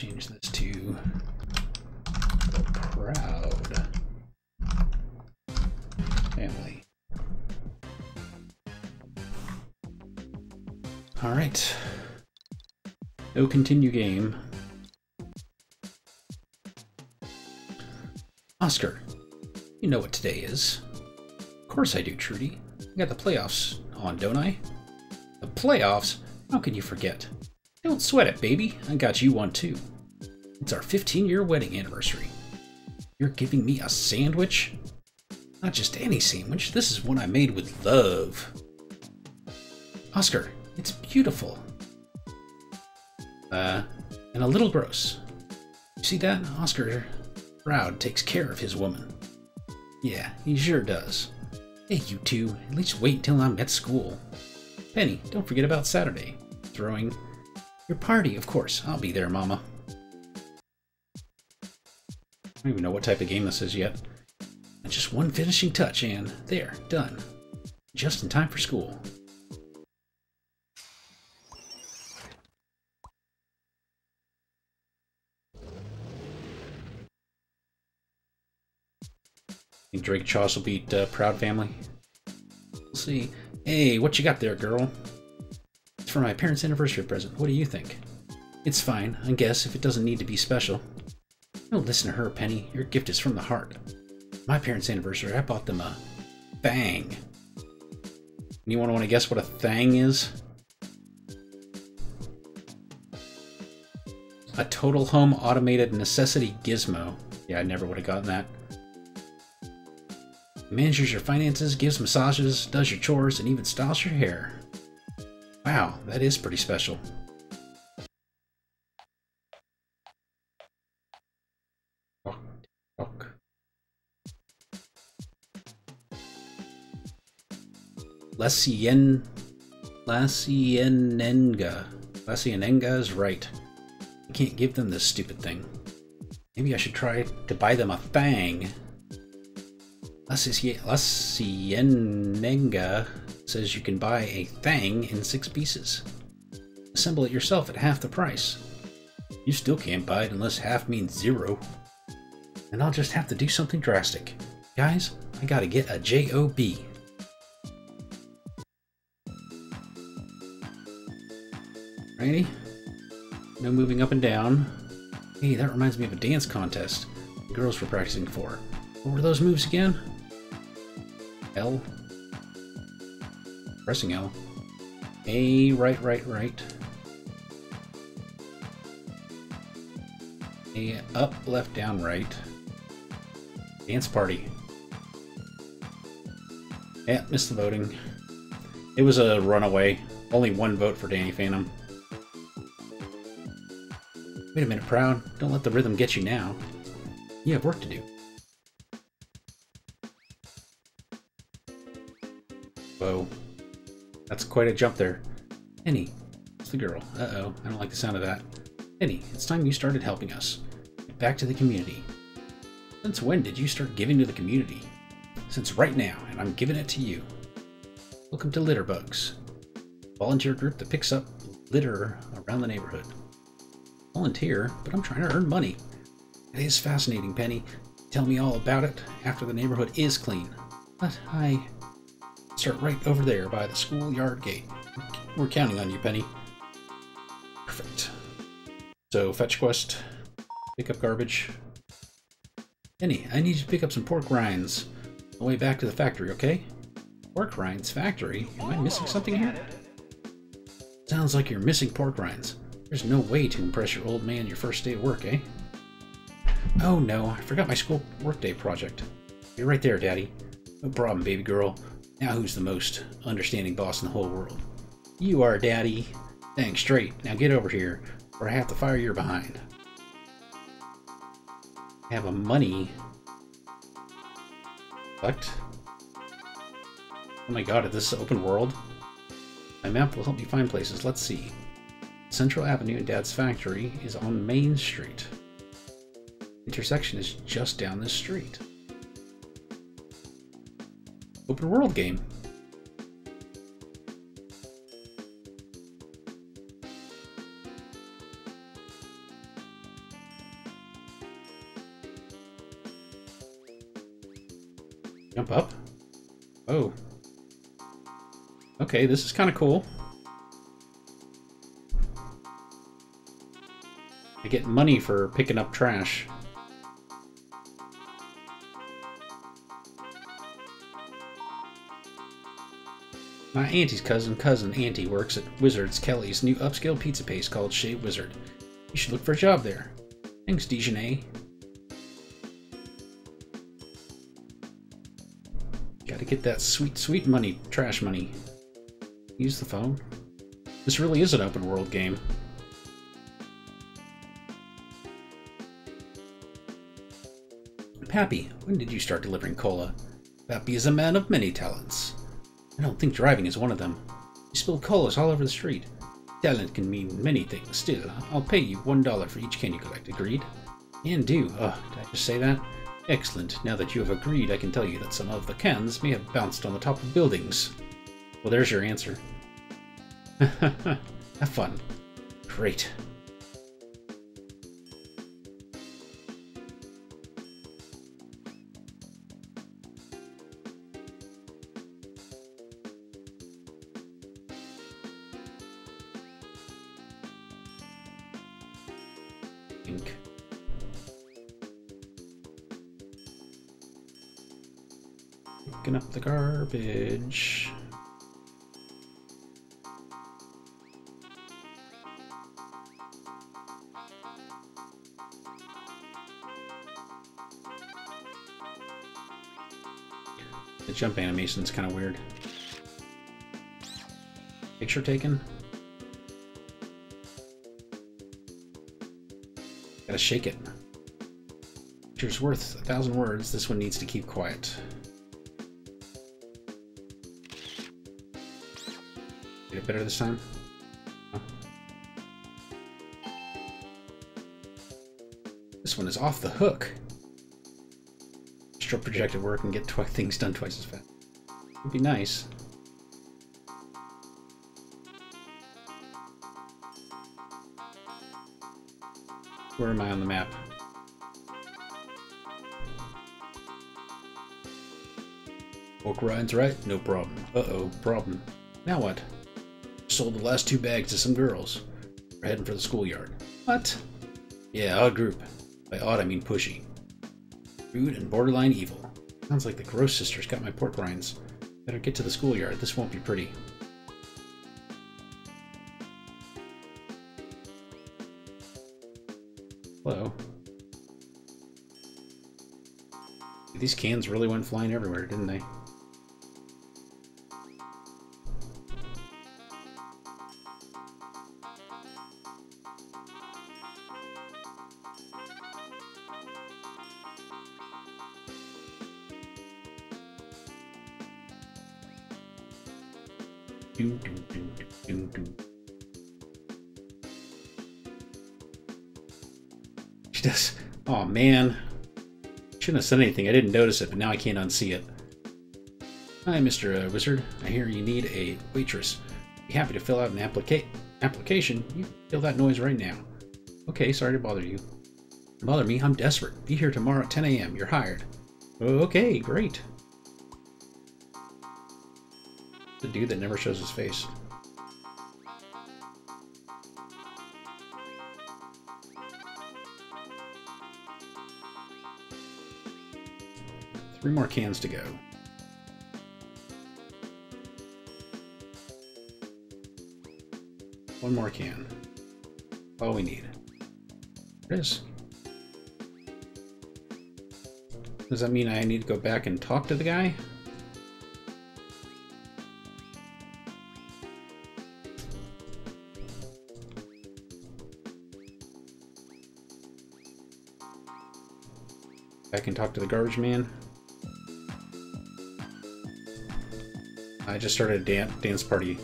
change this to proud family. All right. No continue game. Oscar, you know what today is. Of course I do, Trudy. I got the playoffs on, don't I? The playoffs? How can you forget? Don't sweat it, baby. I got you one too. It's our 15 year wedding anniversary. You're giving me a sandwich? Not just any sandwich, this is one I made with love. Oscar, it's beautiful. Uh, and a little gross. You see that? Oscar Proud takes care of his woman. Yeah, he sure does. Hey, you two, at least wait until I'm at school. Penny, don't forget about Saturday. Throwing your party, of course. I'll be there, Mama. I don't even know what type of game this is yet. And just one finishing touch, and there, done. Just in time for school. Think Drake Chauce will beat uh, Proud Family? We'll see. Hey, what you got there, girl? For my parents' anniversary present. What do you think? It's fine, I guess, if it doesn't need to be special. Don't listen to her, Penny. Your gift is from the heart. My parents' anniversary, I bought them a thang. To want to guess what a thang is? A total home automated necessity gizmo. Yeah, I never would have gotten that. Manages your finances, gives massages, does your chores, and even styles your hair. Wow, that is pretty special. Lasien... Lasienenga. LaCienega is right. I can't give them this stupid thing. Maybe I should try to buy them a fang. Lasienenga says you can buy a thang in six pieces. Assemble it yourself at half the price. You still can't buy it unless half means zero. And I'll just have to do something drastic. Guys, I gotta get a J-O-B. Righty. No moving up and down. Hey, that reminds me of a dance contest the girls were practicing for. What were those moves again? L. Pressing L. A, right, right, right. A, up, left, down, right. Dance party. Yeah, missed the voting. It was a runaway. Only one vote for Danny Phantom. Wait a minute, Proud. Don't let the rhythm get you now. You have work to do. Whoa. That's quite a jump there. Penny, it's the girl. Uh-oh, I don't like the sound of that. Penny, it's time you started helping us. Get back to the community. Since when did you start giving to the community? Since right now, and I'm giving it to you. Welcome to Litterbugs. Volunteer group that picks up litter around the neighborhood. Volunteer, but I'm trying to earn money. It is fascinating, Penny. Tell me all about it after the neighborhood is clean. But I start right over there by the schoolyard gate. We're counting on you, Penny. Perfect. So, fetch quest, pick up garbage. Penny, I need you to pick up some pork rinds on the way back to the factory, okay? Pork rinds factory? Am I missing something here? Sounds like you're missing pork rinds. There's no way to impress your old man your first day at work, eh? Oh no, I forgot my school workday project. You're right there, Daddy. No problem, baby girl. Now who's the most understanding boss in the whole world? You are, Daddy. Thanks, straight. Now get over here, or I have to fire your behind. I have a money. What? Oh my god, is this open world? My map will help me find places. Let's see. Central Avenue and Dad's factory is on Main Street. Intersection is just down this street open world game. Jump up. Oh. Okay, this is kind of cool. I get money for picking up trash. My auntie's cousin, cousin auntie, works at Wizards Kelly's new upscale pizza place called Chez Wizard. You should look for a job there. Thanks, Dijonay. Gotta get that sweet, sweet money, trash money. Use the phone. This really is an open world game. Pappy, when did you start delivering cola? Pappy is a man of many talents. I don't think driving is one of them. You spilled colas all over the street. Talent can mean many things. Still, I'll pay you one dollar for each can you collect. Agreed? And do. Oh, did I just say that? Excellent. Now that you have agreed, I can tell you that some of the cans may have bounced on the top of buildings. Well, there's your answer. have fun. Great. Garbage. The jump animation is kind of weird. Picture taken? Gotta shake it. Picture's worth a thousand words. This one needs to keep quiet. Better this time? This one is off the hook. Astral project at work and get things done twice as fast. Would be nice. Where am I on the map? Oak rides right? No problem. Uh-oh, problem. Now what? Sold the last two bags to some girls. We're heading for the schoolyard. What? Yeah, odd group. By odd, I mean pushy. Rude and borderline evil. Sounds like the Gross sisters got my pork rinds. Better get to the schoolyard. This won't be pretty. Hello. These cans really went flying everywhere, didn't they? Said anything. I didn't notice it, but now I can't unsee it. Hi, Mr. Uh, Wizard. I hear you need a waitress. Be happy to fill out an applica application. You feel that noise right now. Okay, sorry to bother you. Bother me, I'm desperate. Be here tomorrow at 10 a.m. You're hired. Okay, great. The dude that never shows his face. Three more cans to go. One more can. All we need. There it is. Does that mean I need to go back and talk to the guy? I can talk to the garbage man. I just started a dan dance party.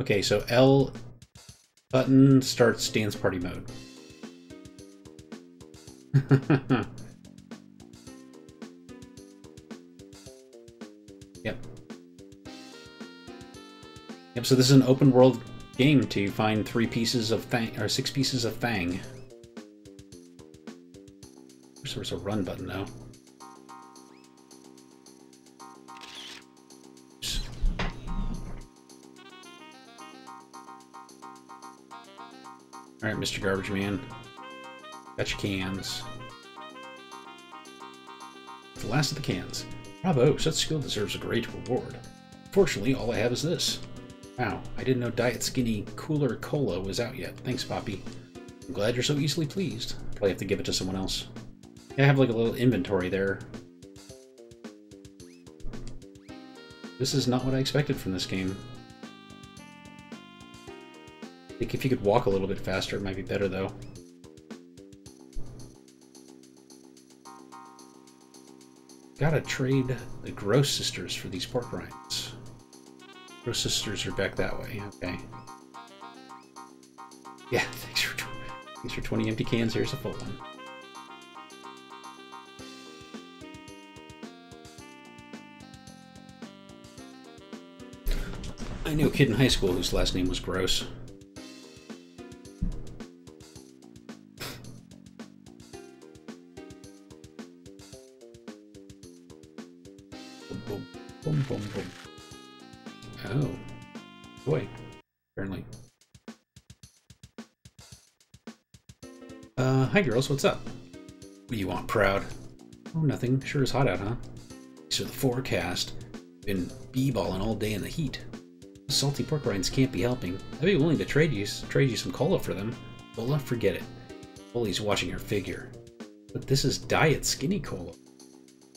Okay, so L button starts dance party mode. yep. Yep, so this is an open world game to find three pieces of Thang, or six pieces of Thang. Wish there was a run button though. Alright, Mr. Garbage Man. Your cans. The last of the cans. Bravo, such skill deserves a great reward. Fortunately, all I have is this. Wow, I didn't know Diet Skinny Cooler Cola was out yet. Thanks, Poppy. I'm glad you're so easily pleased. Probably have to give it to someone else. Yeah, I have like a little inventory there. This is not what I expected from this game. Think if you could walk a little bit faster, it might be better, though. Gotta trade the Gross Sisters for these pork rinds. Gross Sisters are back that way, okay. Yeah, thanks for, thanks for 20 empty cans. Here's a full one. I knew a kid in high school whose last name was Gross. Girls, what's up? What do you want, Proud? Oh, nothing. Sure is hot out, huh? So the forecast. Been b-balling all day in the heat. Salty pork rinds can't be helping. I'd be willing to trade you, trade you some cola for them. Cola? Forget it. Bully's watching her figure. But this is Diet Skinny Cola.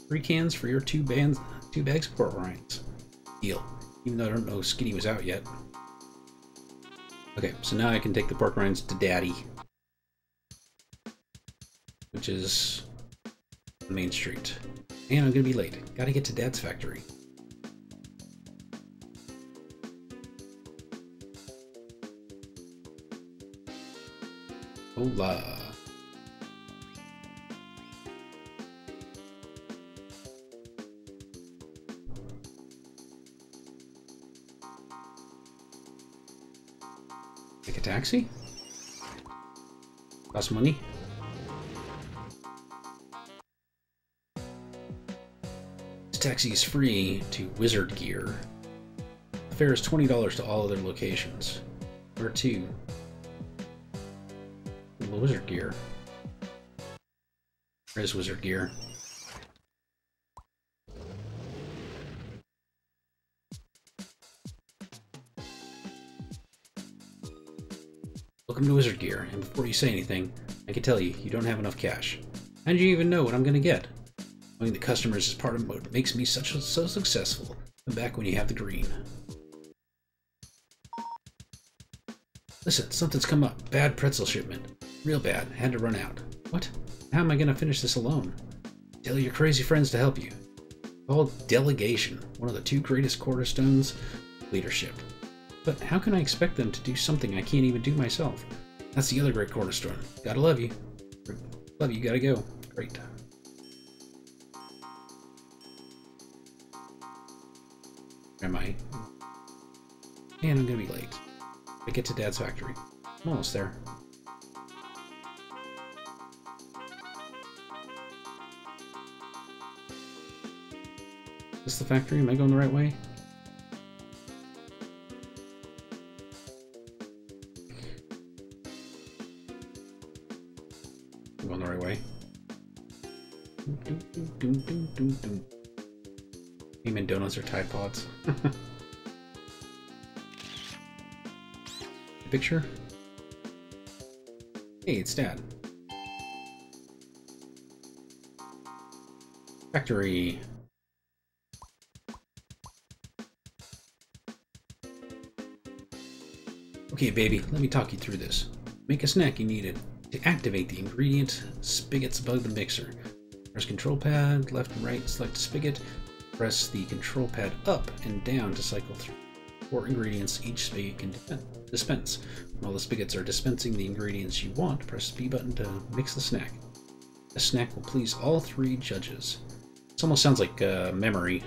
Three cans for your two bands, two bags of pork rinds. Deal. Even though I don't know Skinny was out yet. Okay, so now I can take the pork rinds to Daddy. Which is Main Street. And I'm gonna be late. Gotta get to Dad's factory. Hola. Take a taxi? Cost money? Taxi is free to Wizard Gear. The fare is $20 to all other locations. Where to? Wizard Gear. Where's Wizard Gear? Welcome to Wizard Gear, and before you say anything, I can tell you, you don't have enough cash. How do you even know what I'm gonna get? Knowing the customers is part of what makes me such so successful. Come back when you have the green. Listen, something's come up. Bad pretzel shipment. Real bad. Had to run out. What? How am I gonna finish this alone? Tell your crazy friends to help you. Called Delegation, one of the two greatest cornerstones leadership. But how can I expect them to do something I can't even do myself? That's the other great cornerstone. Gotta love you. Love you, gotta go. Great. Am I? And I'm gonna be late. I get to Dad's factory. I'm almost there. Is this the factory? Am I going the right way? Donuts or Tide Pods. Picture? Hey, it's Dad. Factory. Okay, baby, let me talk you through this. Make a snack you needed. To activate the ingredient, spigots above the mixer. Press control pad, left and right, select spigot. Press the control pad up and down to cycle through four ingredients each spigot can dispense. While the spigots are dispensing the ingredients you want, press the B button to mix the snack. The snack will please all three judges. This almost sounds like uh, memory.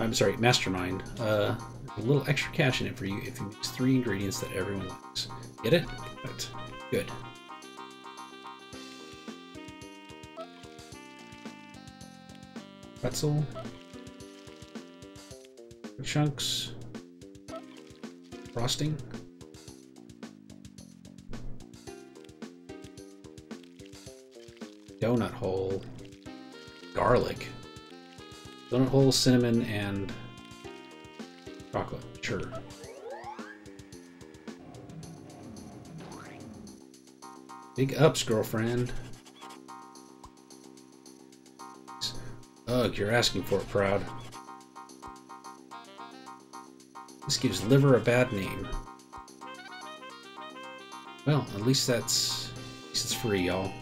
I'm sorry, mastermind. Uh, a little extra cash in it for you if you mix three ingredients that everyone likes. Get it? Good. Good. Pretzel. Chunks. Frosting. Donut hole. Garlic. Donut hole, cinnamon, and chocolate. Sure. Big ups, girlfriend. Ugh, you're asking for it, Proud. This gives liver a bad name. Well, at least that's... At least it's free, y'all.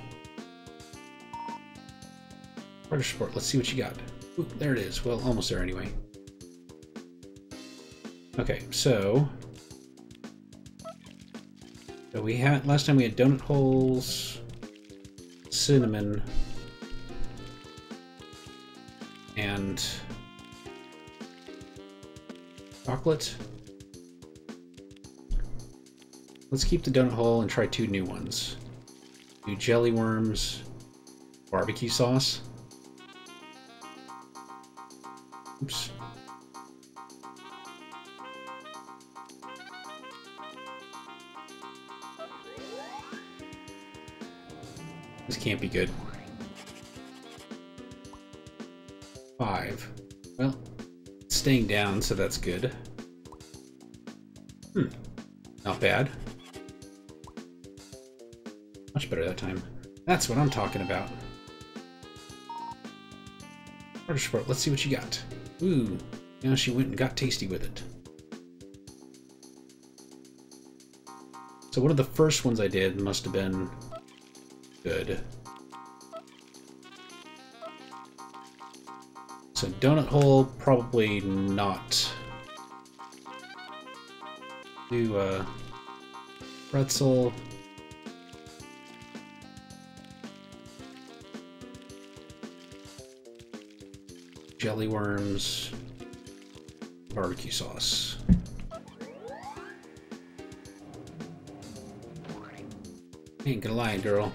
Barter support, let's see what you got. Ooh, there it is. Well, almost there anyway. Okay, so... So we had... Last time we had donut holes, cinnamon, and chocolate. Let's keep the donut hole and try two new ones. Do jelly worms, barbecue sauce. Oops. This can't be good. Down, so that's good. Hmm. Not bad. Much better that time. That's what I'm talking about. Barter support, let's see what you got. Ooh, now she went and got tasty with it. So one of the first ones I did must have been good. Donut hole, probably not. Do uh, pretzel. Jelly worms. Barbecue sauce. Ain't gonna lie, girl.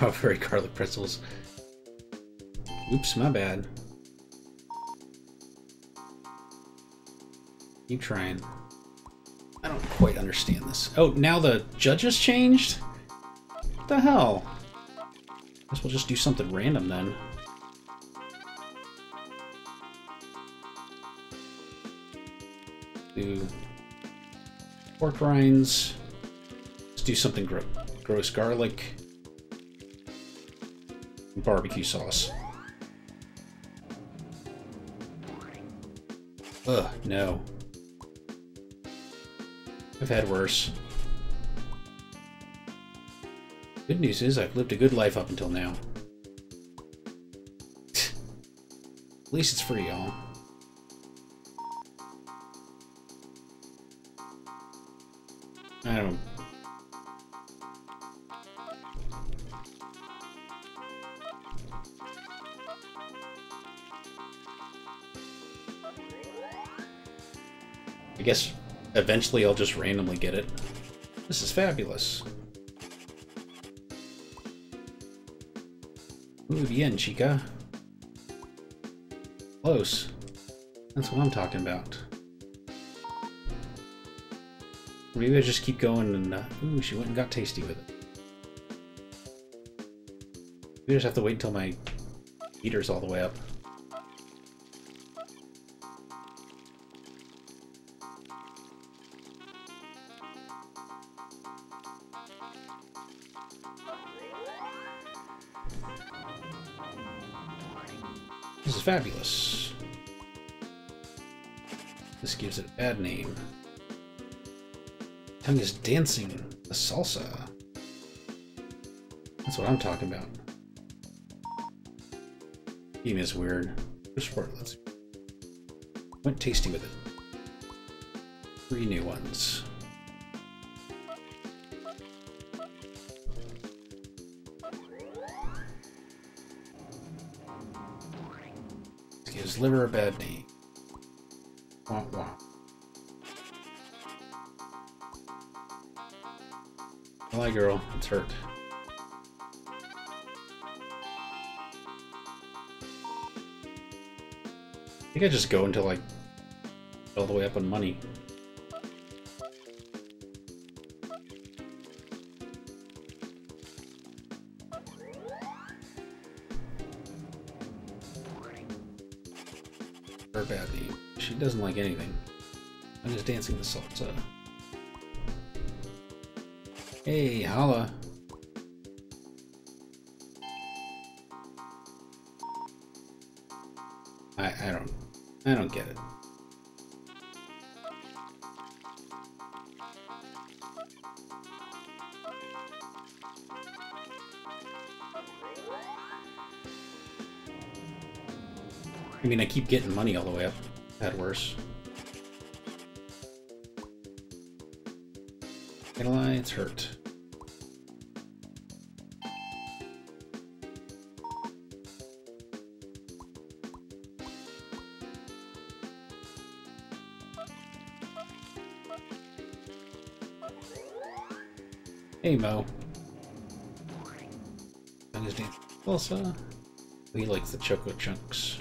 Strawberry garlic pretzels. Oops, my bad. Keep trying. I don't quite understand this. Oh, now the judges changed? What the hell? Guess we'll just do something random then. Do pork rinds. Let's do something gro gross garlic. Barbecue sauce. Ugh, no. I've had worse. Good news is I've lived a good life up until now. At least it's free, y'all. Eventually I'll just randomly get it. This is fabulous. Muy bien, chica. Close. That's what I'm talking about. Maybe I just keep going and, uh, ooh, she went and got tasty with it. We just have to wait until my heater's all the way up. Dancing. The salsa. That's what I'm talking about. Game is weird. Sport, let's went tasty with it. Three new ones. This liver a bad name. Girl. It's hurt. I think I just go until like all the way up on money. Her badly. She doesn't like anything. I'm just dancing the salsa. Hey, holla. I, I don't I don't get it. I mean, I keep getting money all the way up. Had worse. Alliance hurt. Mo. And his name Elsa. He likes the choco chunks.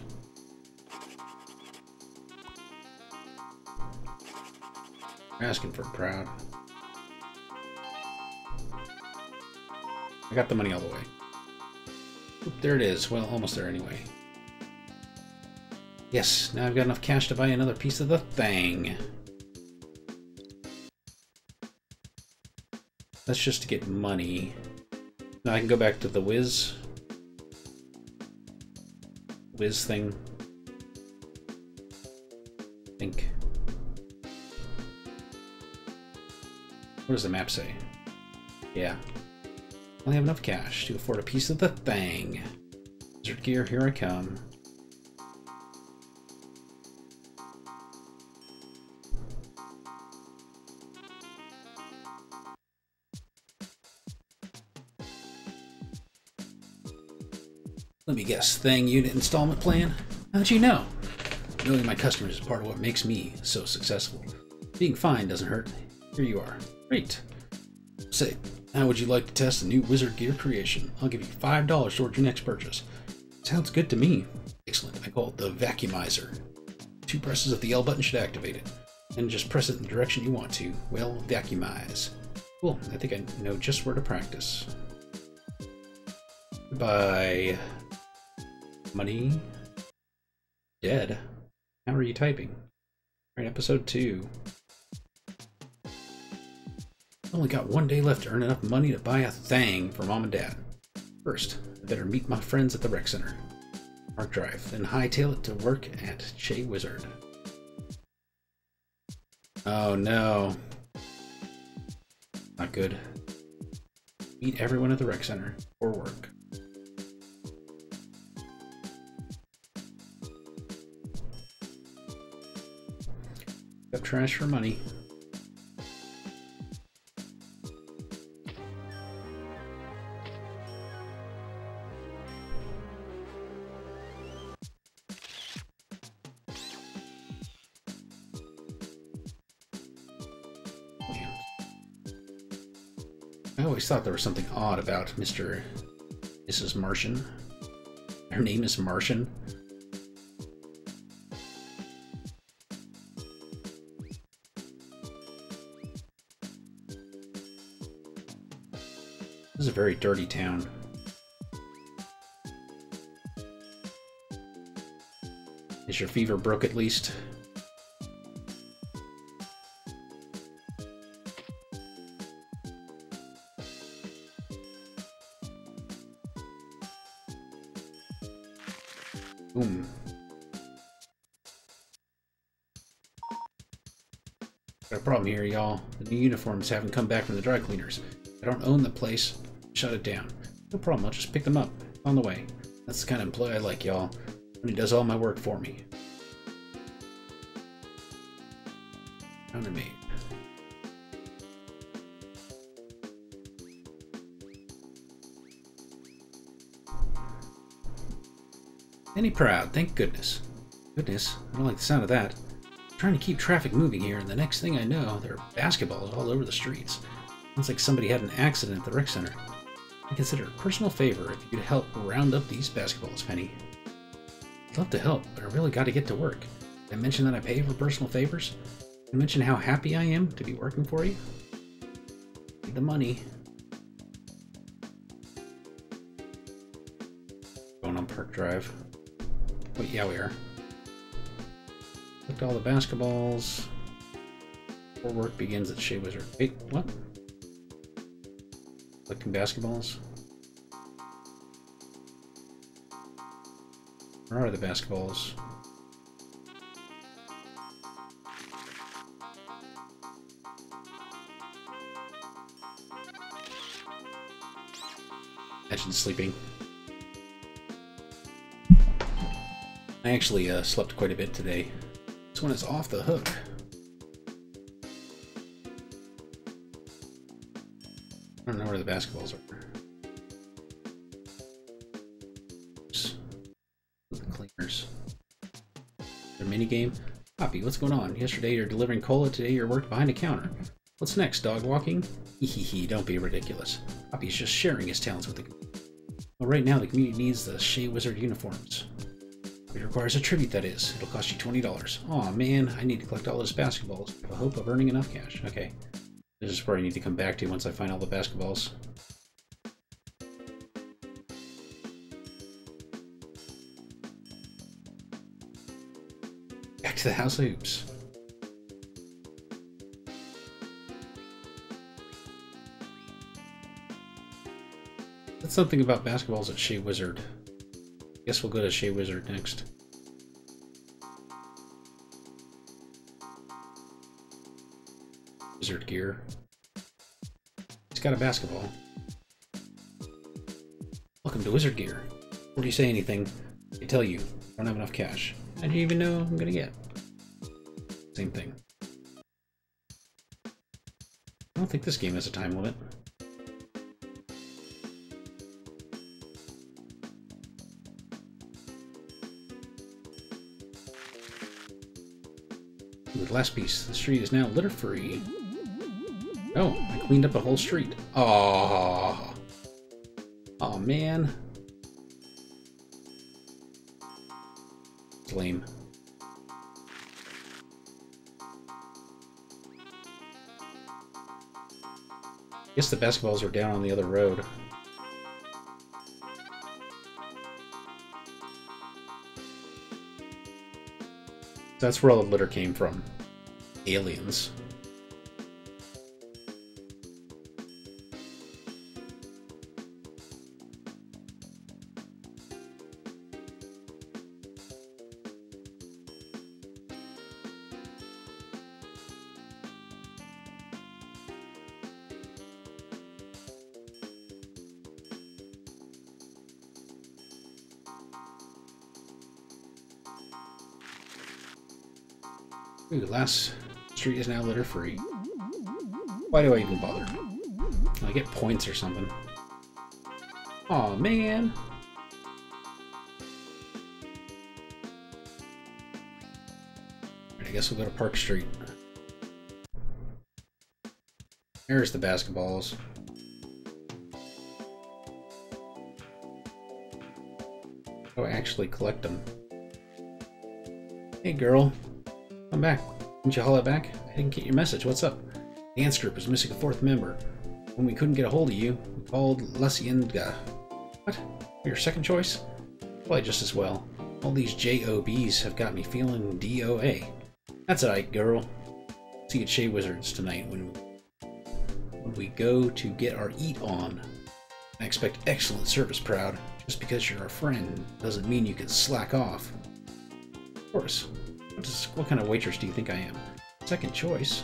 Asking for a crowd. I got the money all the way. Oop, there it is. Well, almost there anyway. Yes, now I've got enough cash to buy another piece of the thing. That's just to get money. Now I can go back to the Wiz. Wiz thing. I think. What does the map say? Yeah. I Only have enough cash to afford a piece of the thing. Wizard gear, here I come. Thing unit installment plan? How'd you know? Knowing my customers is part of what makes me so successful. Being fine doesn't hurt. Here you are. Great. Say, how would you like to test a new wizard gear creation? I'll give you $5 towards your next purchase. Sounds good to me. Excellent. I call it the vacuumizer. Two presses of the L button should activate it. And just press it in the direction you want to. Well, vacuumize. Cool. I think I know just where to practice. By money dead. How are you typing? Alright, episode two. Only got one day left to earn enough money to buy a thing for mom and dad. First, I better meet my friends at the rec center. Park Drive, then hightail it to work at Chez Wizard. Oh no. Not good. Meet everyone at the rec center for work. Got trash for money. I always thought there was something odd about Mr. Mrs. Martian. Her name is Martian. Very dirty town. Is your fever broke at least? Boom. Got a problem here, y'all. The new uniforms haven't come back from the dry cleaners. I don't own the place. Shut it down. No problem, I'll just pick them up. On the way. That's the kind of employee I like, y'all. When he does all my work for me. Countermate. Any proud, thank goodness. Goodness, I don't like the sound of that. I'm trying to keep traffic moving here, and the next thing I know, there are basketballs all over the streets. Sounds like somebody had an accident at the rec center. I consider a personal favor if you could help round up these basketballs, Penny. I'd love to help, but I really got to get to work. Did I mention that I pay for personal favors? Did I mention how happy I am to be working for you? Need the money. Going on Park Drive. Wait, yeah, we are. Looked all the basketballs. Before work begins at Chez Wizard. Wait, what? Collecting basketballs? Where are the basketballs? Imagine sleeping. I actually uh, slept quite a bit today. This one is off the hook. Basketballs are. The cleaners. Mini game. Poppy, what's going on? Yesterday you're delivering cola, today you're worked behind a counter. What's next, dog walking? Hee don't be ridiculous. Poppy's just sharing his talents with the community. Well, right now the community needs the Chez Wizard uniforms. It requires a tribute, that is. It'll cost you $20. Aw, man, I need to collect all those basketballs. I hope of earning enough cash. Okay. This is where I need to come back to once I find all the basketballs. To the House Hoops. That's something about basketballs at Chez Wizard. Guess we'll go to Chez Wizard next. Wizard gear. He's got a basketball. Welcome to Wizard Gear. Before you say anything, I tell you, I don't have enough cash. How do you even know I'm gonna get? Same thing. I don't think this game has a time limit. Ooh, last piece. The street is now litter free. Oh, I cleaned up a whole street. Oh, oh man. Lame. Guess the basketballs are down on the other road. That's where all the litter came from. Aliens. Street is now litter free. Why do I even bother? I get points or something. oh, man. I guess we'll go to Park Street. There's the basketballs. Oh, actually collect them. Hey, girl. Come back. Didn't you holler back? I didn't get your message. What's up? The Ants Group is missing a fourth member. When we couldn't get a hold of you, we called LaCienega. Uh, what? Oh, your second choice? Probably just as well. All these JOBs have got me feeling DOA. That's alright, girl. See you at Chez Wizards tonight when, when we go to get our eat on. I expect excellent service, Proud. Just because you're a friend doesn't mean you can slack off. Of course. What, kind of waitress do you think I am? Second choice.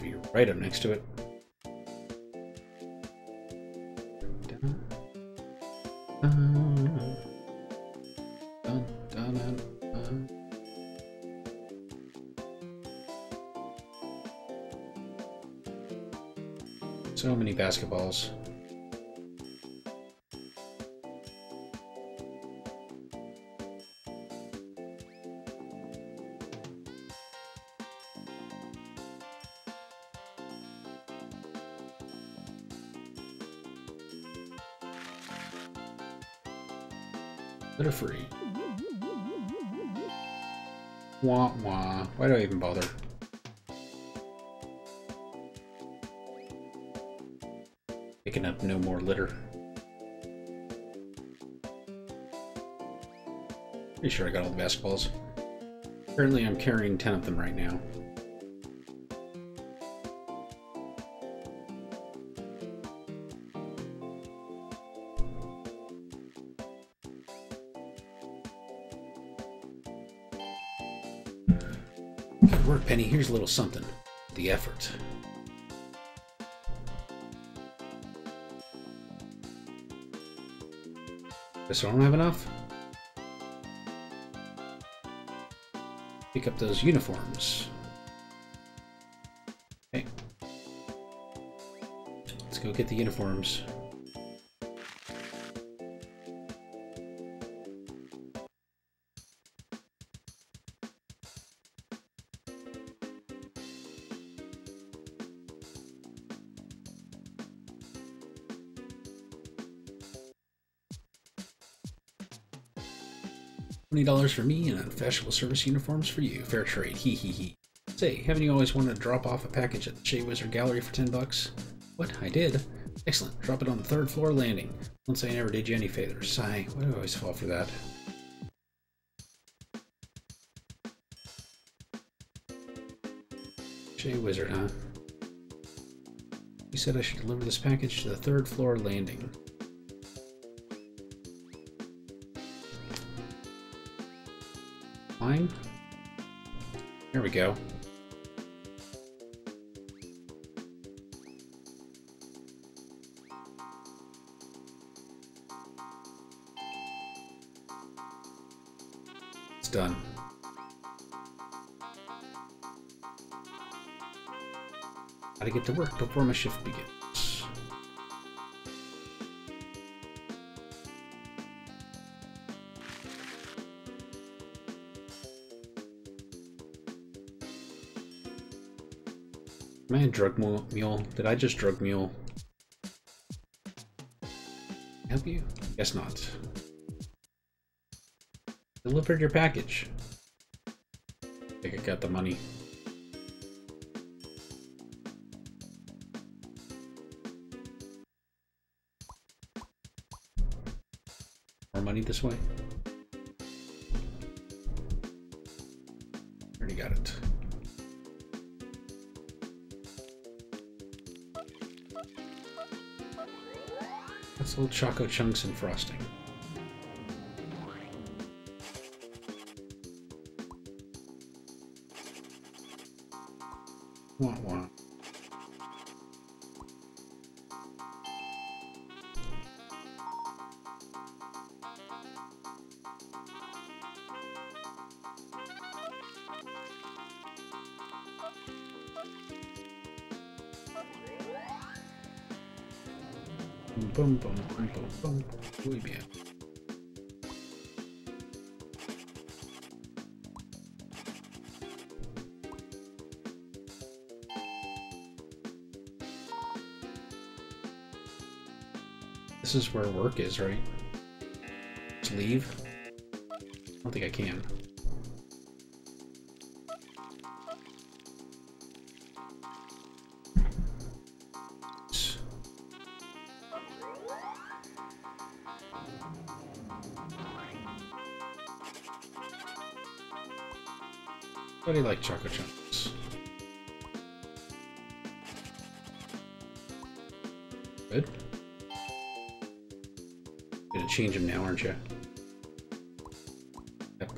Be right up next to it. So many basketballs. Free. Wah wah. Why do I even bother? Picking up no more litter. Pretty sure I got all the basketballs. Currently I'm carrying 10 of them right now. A little something. The effort. Guess I don't have enough? Pick up those uniforms. Okay. Let's go get the uniforms. Dollars for me and unfashionable service uniforms for you. Fair trade. Hee hee hee. Say, haven't you always wanted to drop off a package at the Chez Wizard Gallery for ten bucks? What? I did. Excellent. Drop it on the third floor landing. Don't say I never did you any favors. Sigh. Why do I always fall for that? Chez Wizard, huh? You said I should deliver this package to the third floor landing. Here we go. It's done. Gotta get to work before my shift begins. Drug mule? Did I just drug mule? Help you? Guess not. Delivered your package. I think I got the money. More money this way? That's little choco chunks and frosting. This is where work is, right? Just leave? I don't think I can. You like chocolate chunks? Change them now, aren't you? Yep.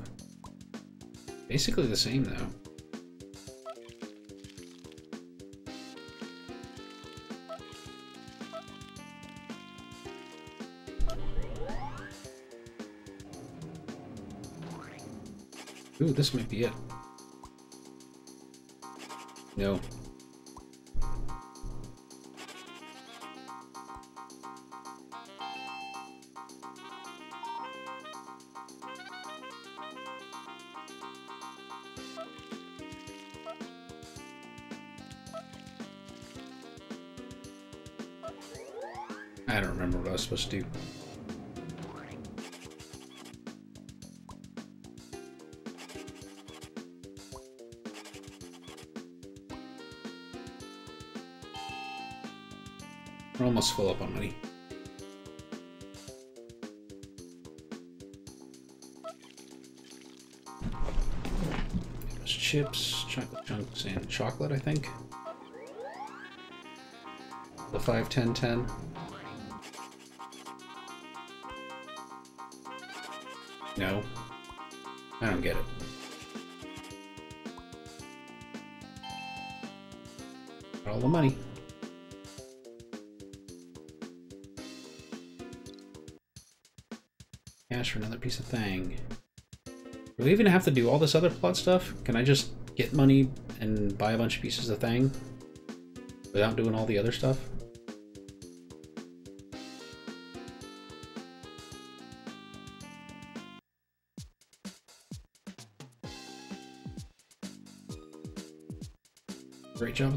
Basically the same, though. Ooh, this might be it. No. Supposed to do. We're almost full up on money. Chips, chocolate chunks, and chocolate, I think. The 5, 10, 10. No. I don't get it. All the money. Cash for another piece of thing. Do we even have to do all this other plot stuff? Can I just get money and buy a bunch of pieces of thing without doing all the other stuff?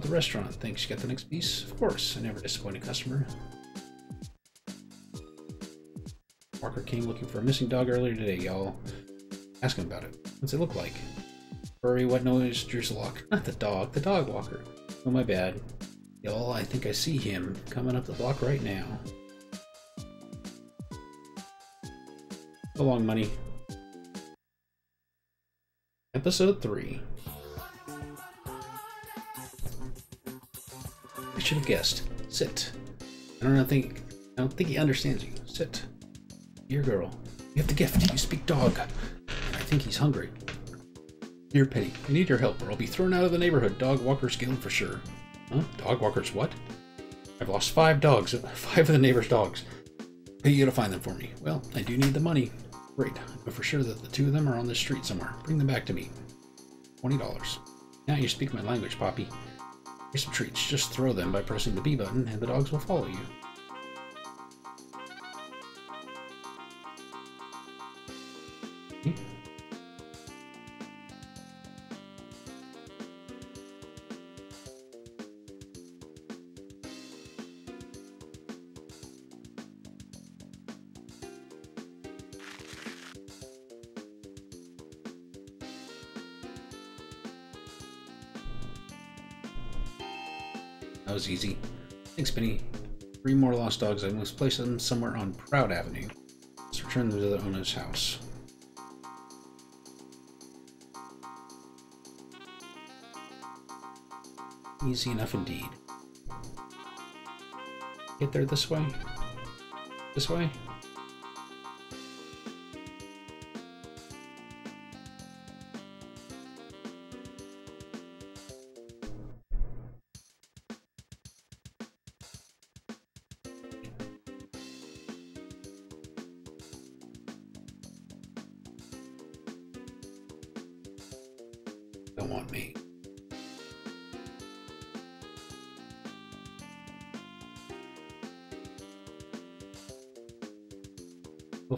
The restaurant. Thanks. You got the next piece? Of course. I never disappoint a customer. Walker came looking for a missing dog earlier today, y'all. Ask him about it. What's it look like? Furry, what noise? Drusalok. Not the dog, the dog walker. Oh, my bad. Y'all, I think I see him coming up the block right now. So long, money. Episode 3. Should have guessed. Sit. I don't think I don't think he understands you. Sit. Dear girl, you have the gift. You speak dog. I think he's hungry. Dear Penny, I need your help or I'll be thrown out of the neighborhood. Dog Walker's Guild for sure. Huh? Dog Walkers what? I've lost five dogs, five of the neighbor's dogs. How you gonna find them for me? Well, I do need the money. Great. I know for sure that the two of them are on the street somewhere. Bring them back to me. Twenty dollars. Now you speak my language, Poppy. Some treats. Just throw them by pressing the B button, and the dogs will follow you. Easy. Thanks, Penny. Three more lost dogs. I must place them somewhere on Proud Avenue. Let's return them to the owner's house. Easy enough indeed. Get there this way? This way?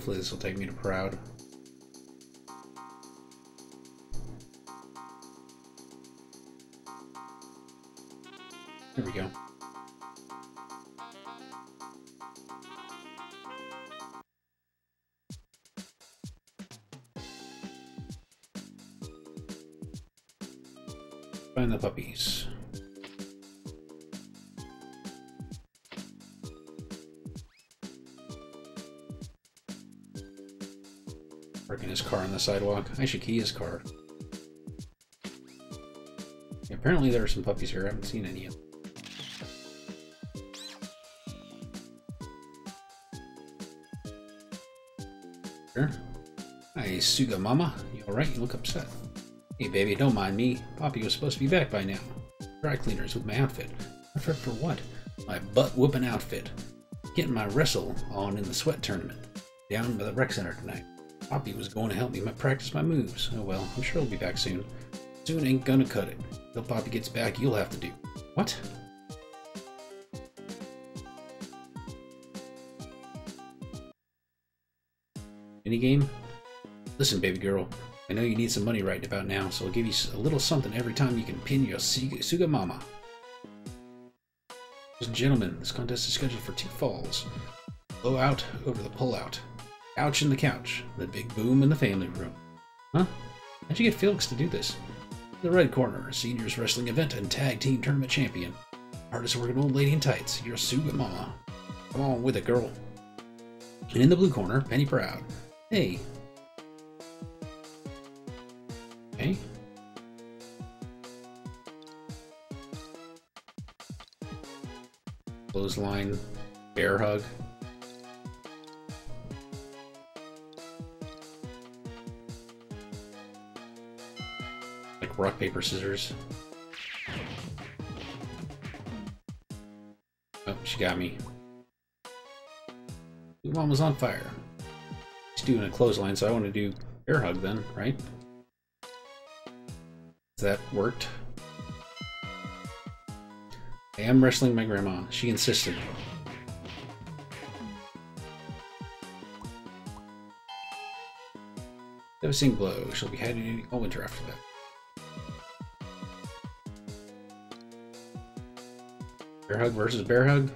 Hopefully this will take me to Proud. There we go. Find the puppies. car on the sidewalk. I should key his car. Apparently there are some puppies here. I haven't seen any of Here. Hi, Suga Mama. You alright? You look upset. Hey, baby, don't mind me. Poppy was supposed to be back by now. Dry cleaners with my outfit. Outfit for what? My butt-whooping outfit. Getting my wrestle on in the sweat tournament. Down by the rec center tonight. Poppy was going to help me practice my moves. Oh well, I'm sure he'll be back soon. Soon ain't gonna cut it. Till Poppy gets back, you'll have to do. What? Any game? Listen, baby girl. I know you need some money right about now, so I'll give you a little something every time you can pin your Suga Mama. Ladies and gentlemen, this contest is scheduled for two falls. Blow out over the pull out. Ouch in the couch. The big boom in the family room. Huh? How'd you get Felix to do this? The red corner, seniors wrestling event and tag team tournament champion. Hardest working old lady in tights. You're Suga Mama. Come on with it, girl. And in the blue corner, Penny Proud. Hey. Okay. Clothesline, bear hug. Rock, paper, scissors. Oh, she got me. Your mom was on fire She's doing a clothesline, so I want to do air hug then, right? That worked. I am wrestling my grandma. She insisted. Devastating blow. She'll be heading all winter after that. Bear hug versus bear hug.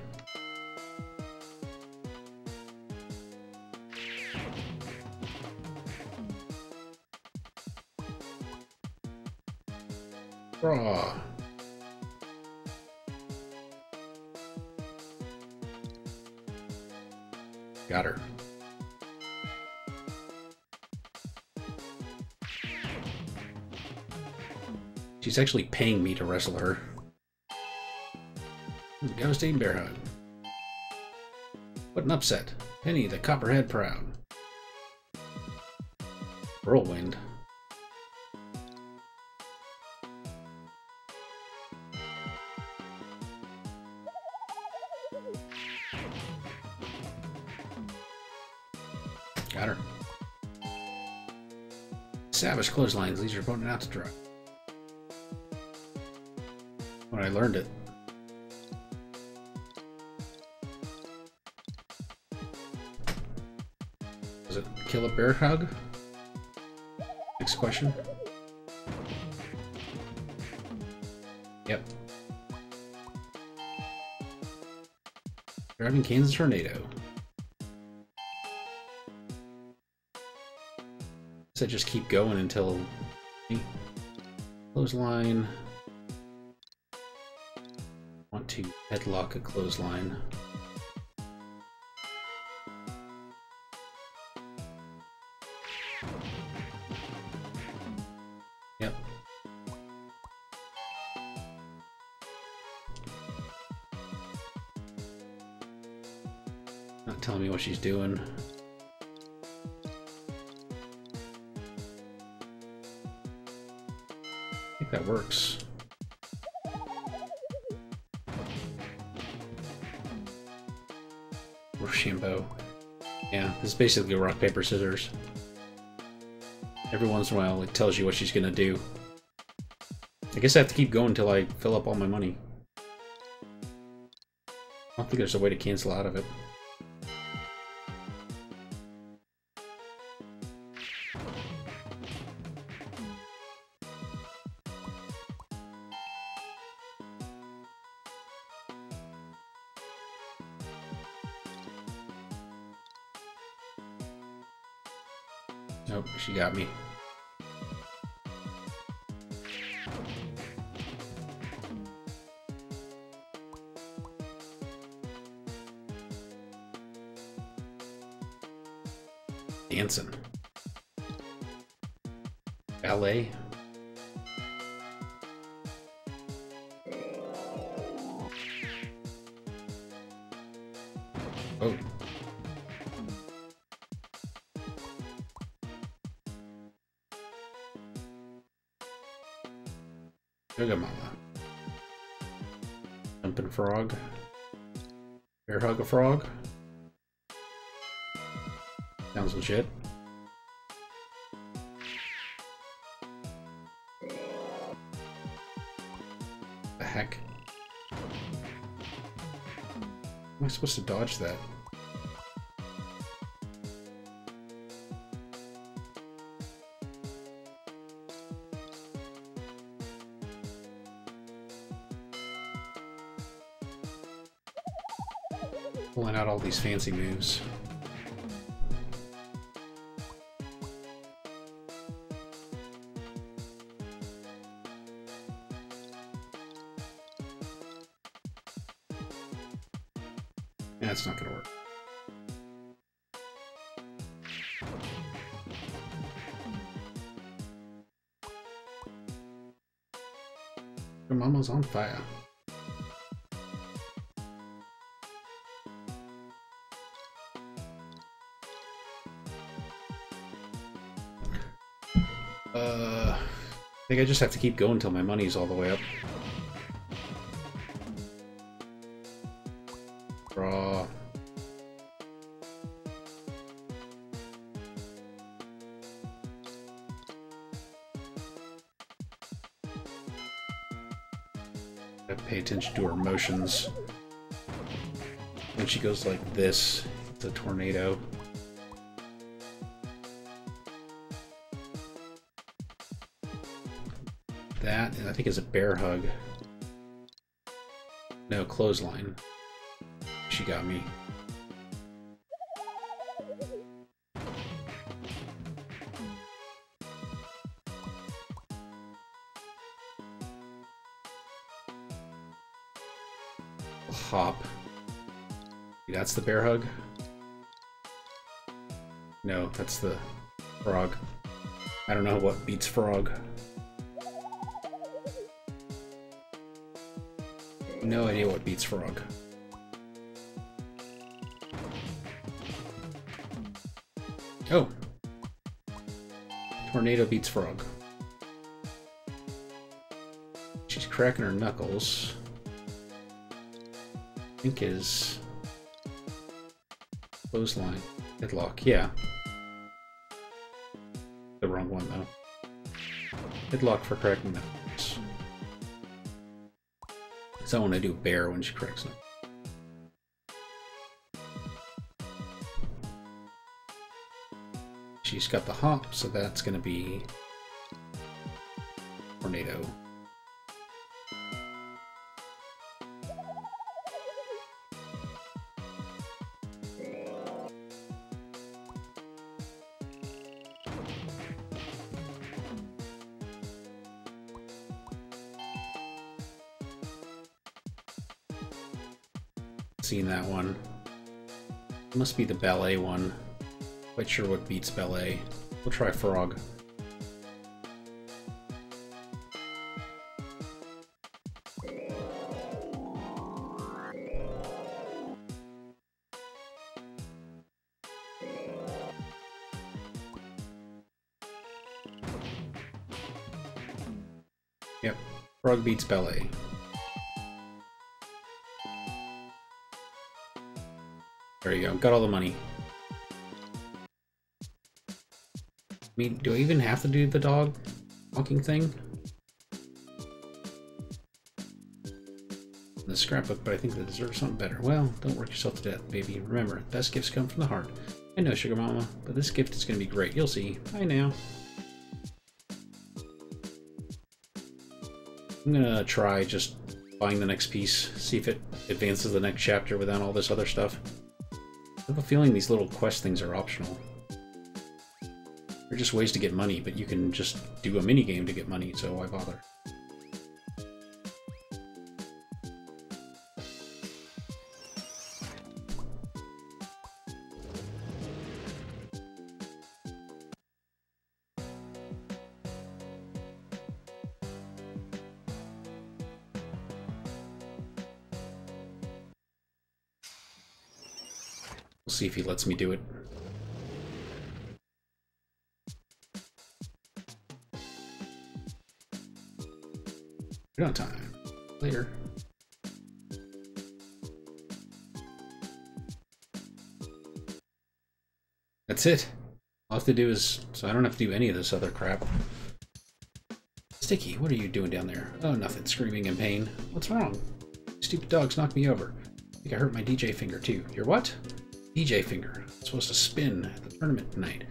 Raw. Got her. She's actually paying me to wrestle her. Devastating bear hug. What an upset. Penny the Copperhead Proud. Whirlwind. Got her. Savage clotheslines leaves your opponent out to dry. When I learned it. Kill a bear hug? Next question. Yep. Driving Kansas Tornado. I just keep going until clothesline. Want to headlock a clothesline. Basically rock, paper, scissors. Every once in a while, it tells you what she's gonna do. I guess I have to keep going until I fill up all my money. I don't think there's a way to cancel out of it. heck? Am I supposed to dodge that? Pulling out all these fancy moves. bonfire. Uh, I think I just have to keep going until my money's all the way up. motions. When she goes like this, it's a tornado. That, I think is a bear hug. No, clothesline. She got me. that's the bear hug? No, that's the frog. I don't know what beats frog. No idea what beats frog. Oh! Tornado beats frog. She's cracking her knuckles. I think is Clothesline. Headlock, yeah. The wrong one, though. Headlock for cracking that. So I want to do bear when she cracks them. She's got the hop, so that's going to be Tornado. must be the ballet one. Quite sure what beats ballet. We'll try frog. Yep, frog beats ballet. There you go. Got all the money. I mean, do I even have to do the dog walking thing? The scrapbook, but I think they deserve something better. Well, don't work yourself to death, baby. Remember, best gifts come from the heart. I know, Sugar Mama, but this gift is going to be great. You'll see. Bye now. I'm going to try just buying the next piece, see if it advances the next chapter without all this other stuff. I have a feeling these little quest things are optional. They're just ways to get money, but you can just do a mini game to get money, so why bother? lets me do it. You're on time. Later. That's it. All I have to do is... So I don't have to do any of this other crap. Sticky, what are you doing down there? Oh, nothing. Screaming in pain. What's wrong? Stupid dogs knocked me over. I think I hurt my DJ finger, too. Your what? DJ finger. Supposed to spin at the tournament tonight.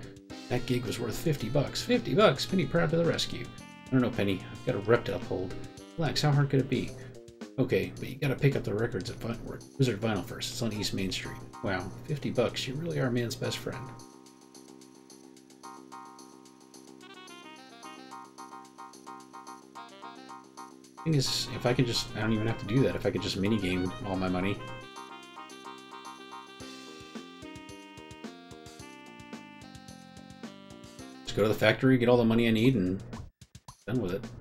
That gig was worth 50 bucks. 50 bucks? Penny Proud to the rescue. I don't know, Penny. I've got a rep to uphold. Relax, how hard could it be? Okay, but you gotta pick up the records at Wizard Vinyl first. It's on East Main Street. Wow, 50 bucks. You really are man's best friend. Thing is, if I could just, I don't even have to do that. If I could just minigame all my money. Just go to the factory, get all the money I need, and done with it.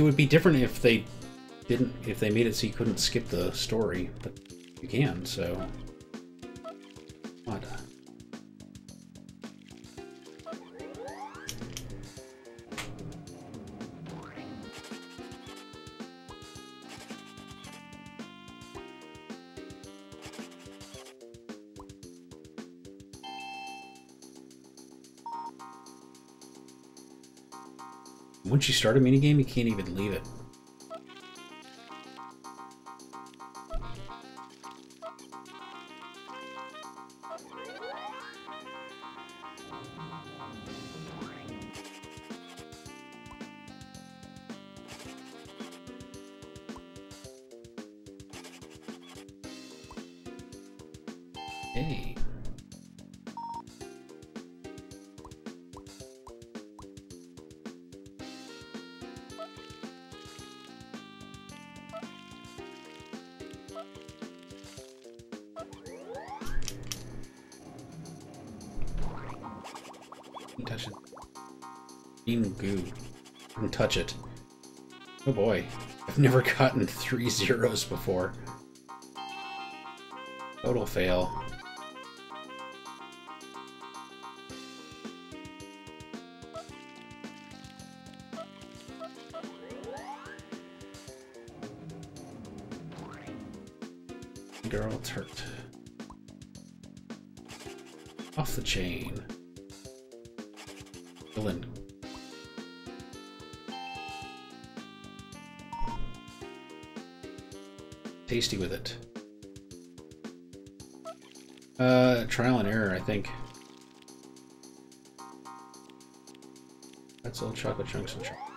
It, would be different if they didn't if they made it so you couldn't skip the story, but you can, so You start a minigame, you can't even leave it. Don't touch it. Green goo. Don't touch it. Oh boy. I've never gotten three zeros before. Total fail. Tasty with it. Uh, trial and error, I think. That's all chocolate chunks and chocolate.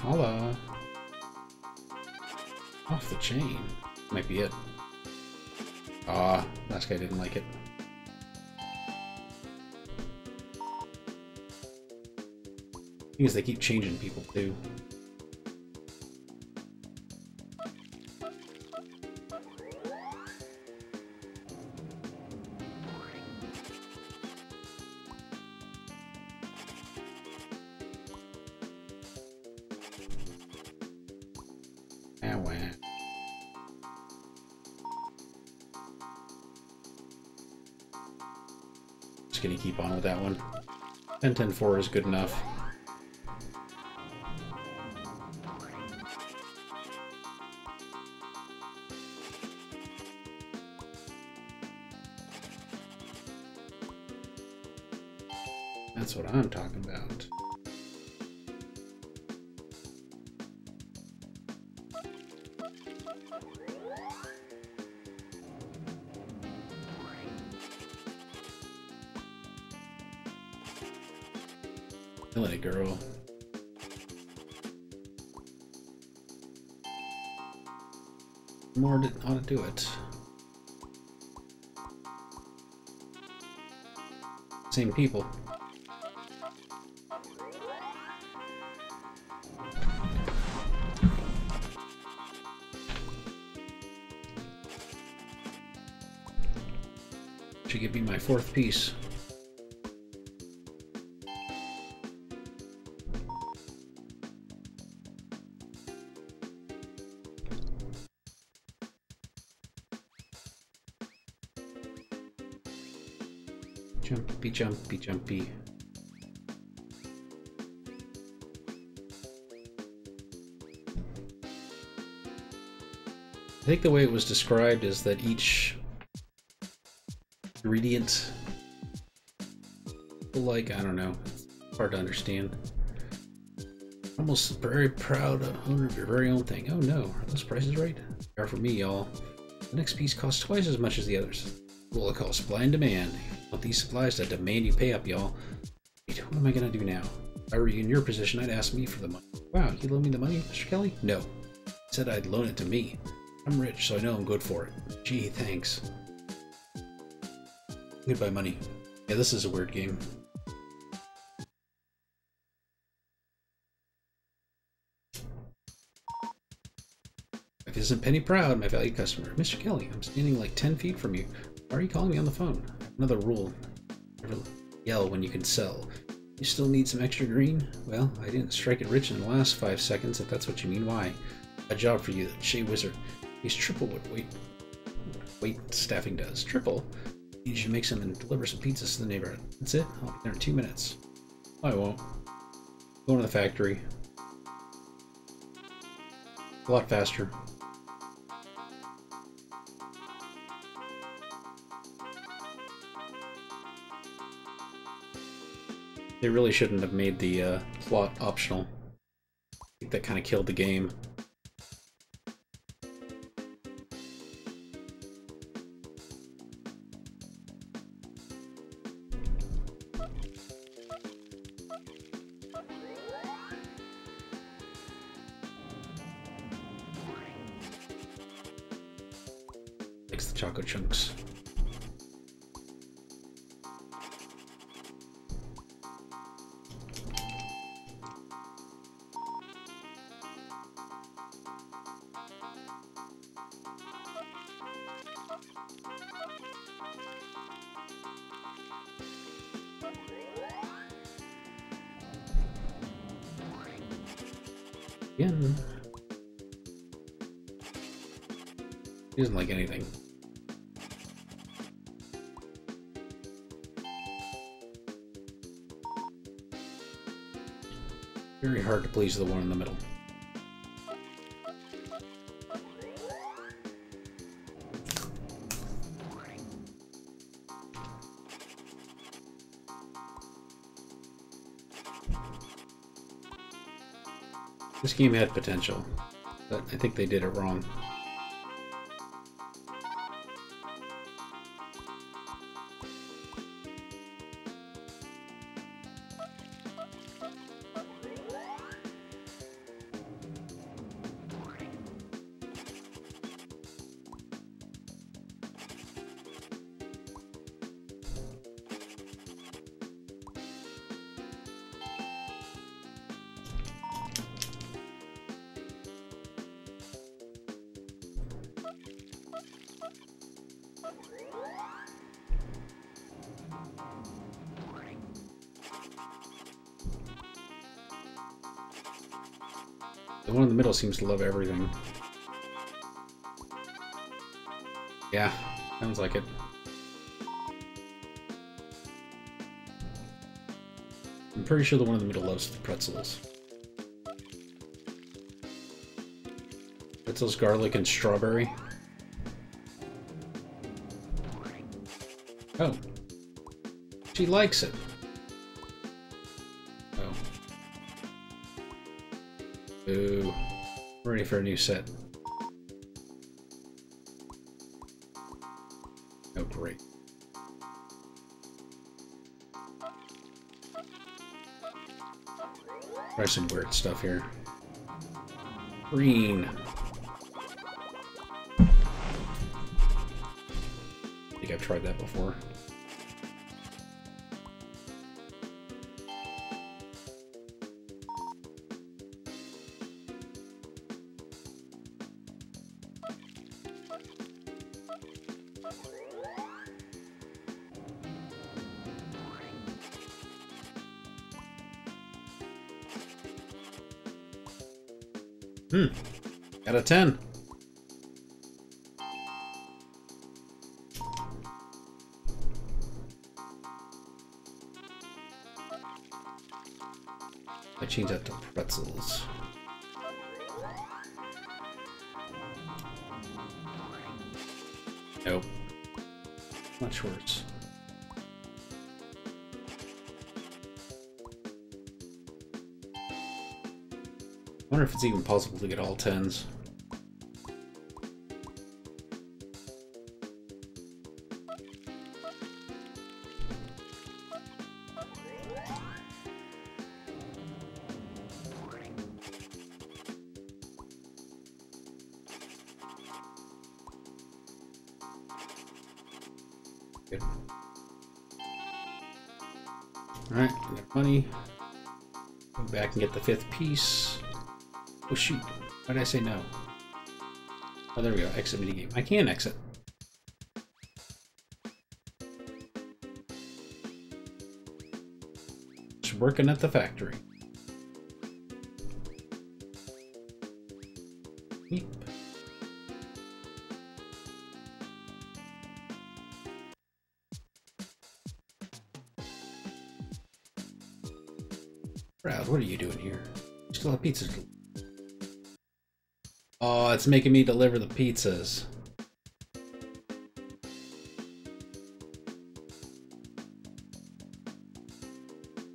Holla. Off the chain. Might be it. Ah, last guy didn't like it. Is, they keep changing people too. 10 10 4 is good enough. Do it. Same people. Should give me my fourth piece. Jumpy, jumpy. I think the way it was described is that each ingredient like I don't know hard to understand. Almost very proud of owner of your very own thing. Oh no. Are those prices right? They are for me y'all. The next piece costs twice as much as the others. What it supply and demand want these supplies that demand you pay up y'all what am I gonna do now if I were you in your position I'd ask me for the money wow you loan me the money Mr. Kelly no said I'd loan it to me I'm rich so I know I'm good for it gee thanks Goodbye, money. Yeah, this is a weird game. If isn't Penny proud, my valued customer. Mr. Kelly, I'm standing like 10 feet from you. Why are you calling me on the phone? Another rule. Never yell when you can sell. You still need some extra green? Well, I didn't strike it rich in the last five seconds, if that's what you mean. Why? A job for you, the Chez Wizard. He's triple what wait, wait staffing does. Triple? You should make some and deliver some pizzas to the neighborhood. That's it? I'll be there in two minutes. I won't. Going to the factory. A lot faster. They really shouldn't have made the uh, plot optional. I think that kind of killed the game. Again. He doesn't like anything. Very hard to please the one in the middle. Game had potential, but I think they did it wrong. Middle seems to love everything. Yeah, sounds like it. I'm pretty sure the one in the middle loves the pretzels. Pretzels, garlic, and strawberry. Oh. She likes it. for a new set. Oh, great. Try some weird stuff here. Green. I think I've tried that before. Hmm. Got a 10. I change that to pretzels. Nope. Much worse. Wonder if it's even possible to get all tens. Good. Alright, got money. Go back and get the fifth piece. Oh shoot, why did I say no? Oh, there we go, exit minigame. I can exit. Just working at the factory. Brad, what are you doing here? Still have pizzas. Oh, making me deliver the pizzas.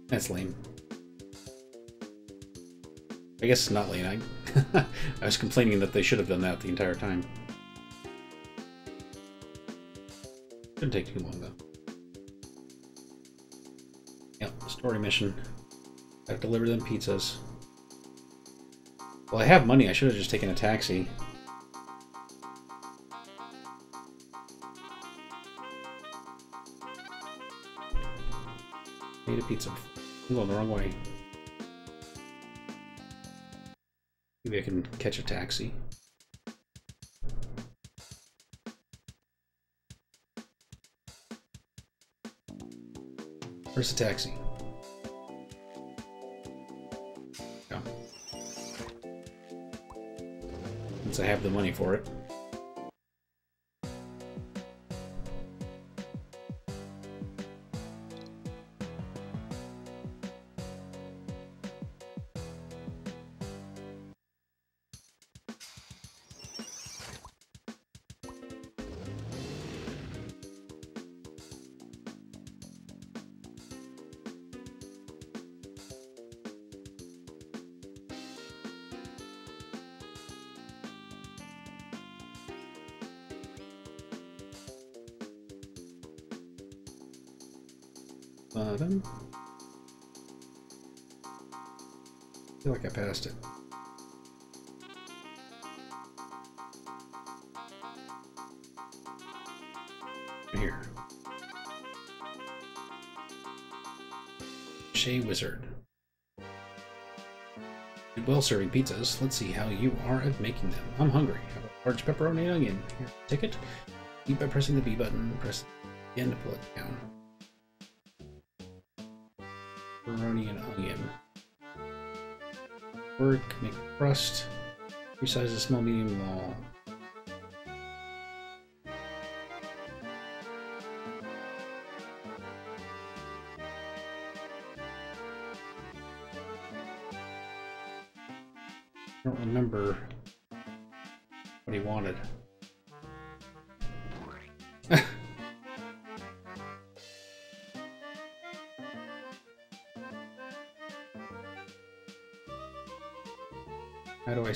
That's lame. I guess it's not lame. I, I was complaining that they should have done that the entire time. Shouldn't take too long though. Yep, story mission. Gotta deliver them pizzas. Well, I have money. I should have just taken a taxi. Need a pizza. I'm going the wrong way. Maybe I can catch a taxi. Where's the taxi? Since I have the money for it. Passed it. Here. Chez Wizard. Well serving pizzas. Let's see how you are at making them. I'm hungry. Have a large pepperoni onion. Here, ticket. Eat by pressing the B button. Press again to pull it down. Work, make crust. Resize a small medium wall.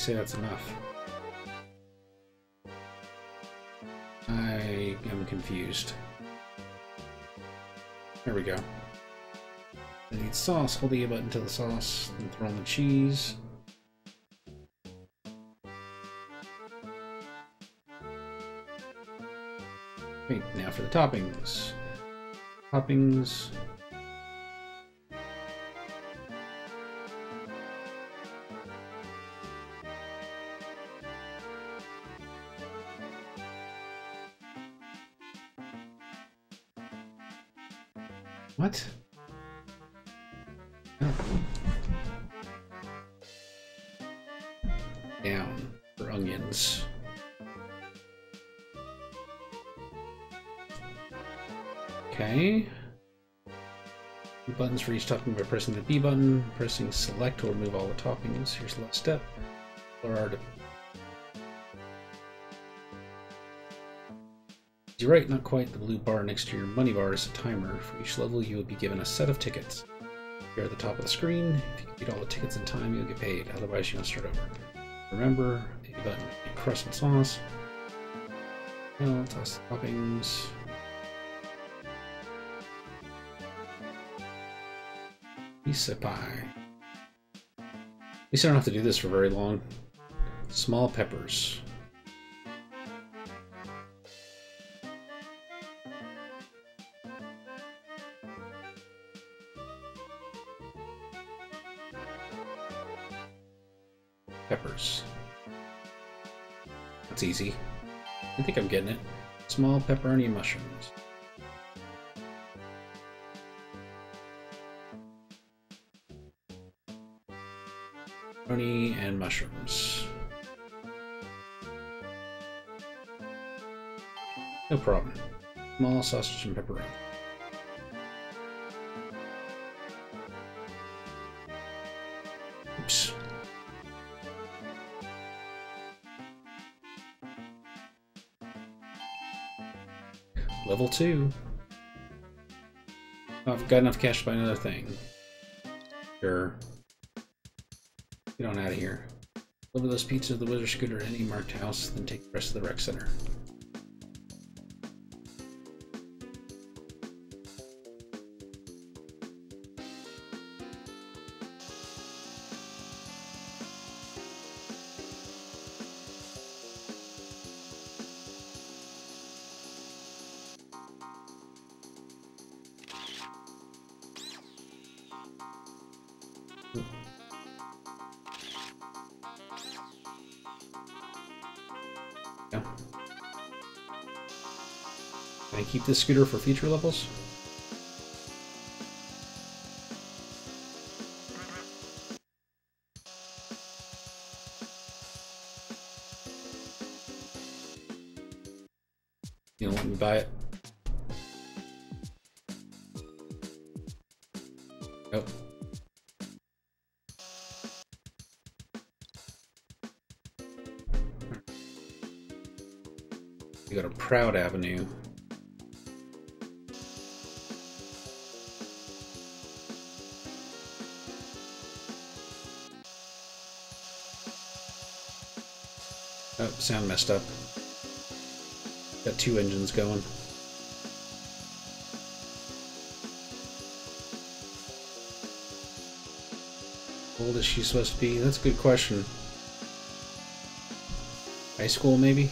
Say that's enough? I am confused. There we go. I need sauce. Hold the A button to the sauce, and throw in the cheese. Okay, now for the toppings. Toppings. For onions. Okay. Buttons for each topping by pressing the B button. Pressing select will remove all the toppings. Here's the last step. You're right, not quite. The blue bar next to your money bar is a timer. For each level, you will be given a set of tickets. Here at the top of the screen. If you complete all the tickets in time, you'll get paid. Otherwise, you must start over. Remember, Button, crust and sauce. Now, toss the toppings. Pizza pie. At least I don't have to do this for very long. Small. Peppers. Small pepperoni mushrooms. Pepperoni and mushrooms. No problem. Small sausage and pepperoni. Level 2. Oh, I've got enough cash to buy another thing. Sure. Get on out of here. Deliver those pizzas to the Wizard Scooter at any marked house, then take the rest to the rec center. This scooter for future levels? You don't let me buy it? Nope. A Proud Avenue. Sound messed up. Got two engines going. How old is she supposed to be? That's a good question. High school, maybe?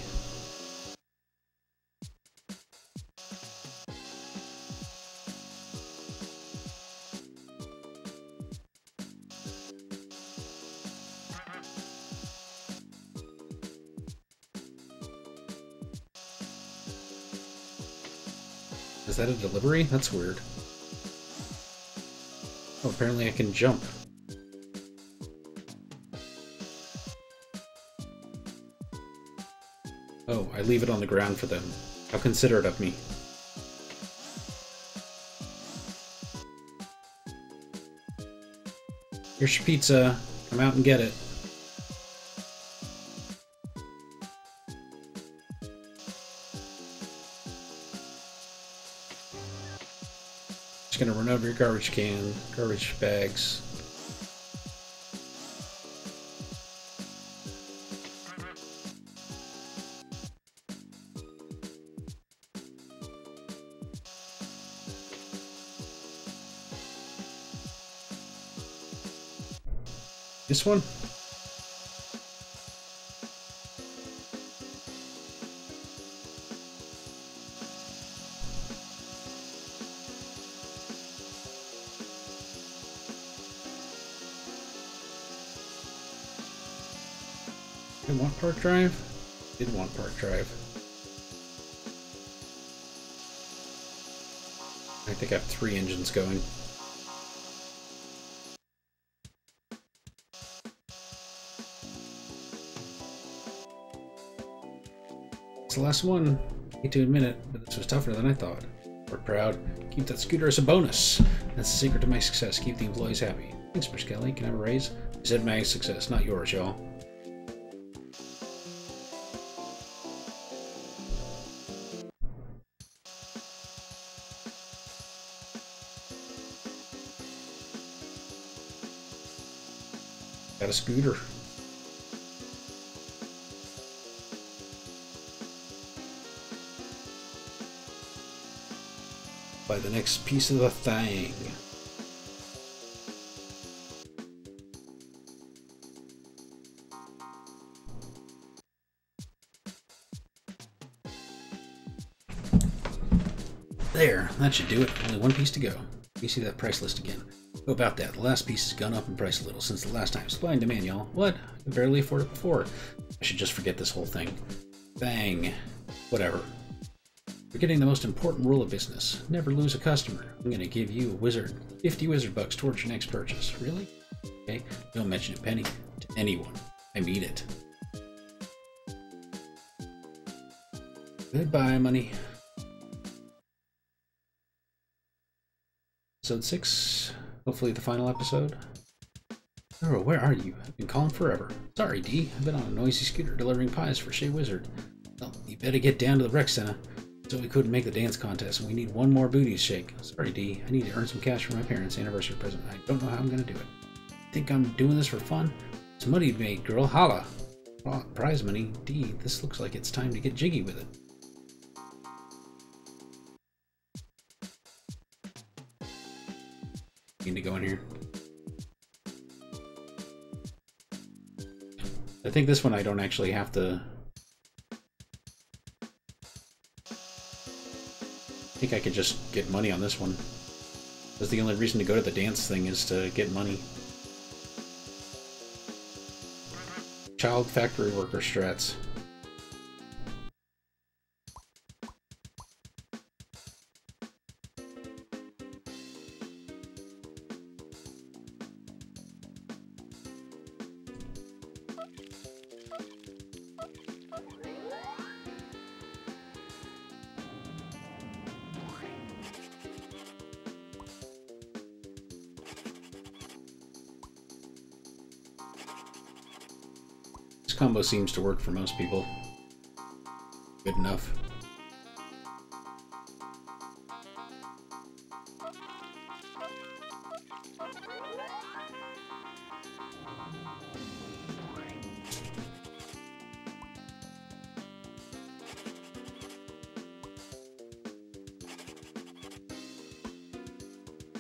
That? That's weird. Oh, apparently I can jump. Oh, I leave it on the ground for them. How considerate of me. Here's your pizza. Come out and get it. Your garbage can, garbage bags. This one? Park drive? Didn't want park drive. I think I have three engines going. It's the last one. Hate to admit it, but this was tougher than I thought. We're proud. Keep that scooter as a bonus. That's the secret to my success. Keep the employees happy. Thanks, Mr. Kelly. Can I have a raise? I said my success, not yours, y'all. Got a scooter. Buy the next piece of the thing. There, that should do it. Only one piece to go. You see that price list again. How about that? The last piece has gone up in price a little since the last time. Supply and demand, y'all. What? I barely afford it before. I should just forget this whole thing. Bang. Whatever. Forgetting the most important rule of business. Never lose a customer. I'm gonna give you a wizard. 50 wizard bucks towards your next purchase. Really? Okay, don't mention a Penny. To anyone. I mean it. Goodbye, money. Episode 6. Hopefully the final episode. Oh, where are you? I've been calling forever. Sorry, D. I've been on a noisy scooter delivering pies for Chez Wizard. Well, you better get down to the rec center. So we couldn't make the dance contest, and we need one more booty shake. Sorry, D. I need to earn some cash for my parents' anniversary present. I don't know how I'm gonna do it. Think I'm doing this for fun? It's money made, girl. Holla! Oh, prize money. D. This looks like it's time to get jiggy with it. Need to go in here. I think this one I don't actually have to I think I could just get money on this one. Because the only reason to go to the dance thing is to get money. Child factory worker strats. Combo seems to work for most people. Good enough.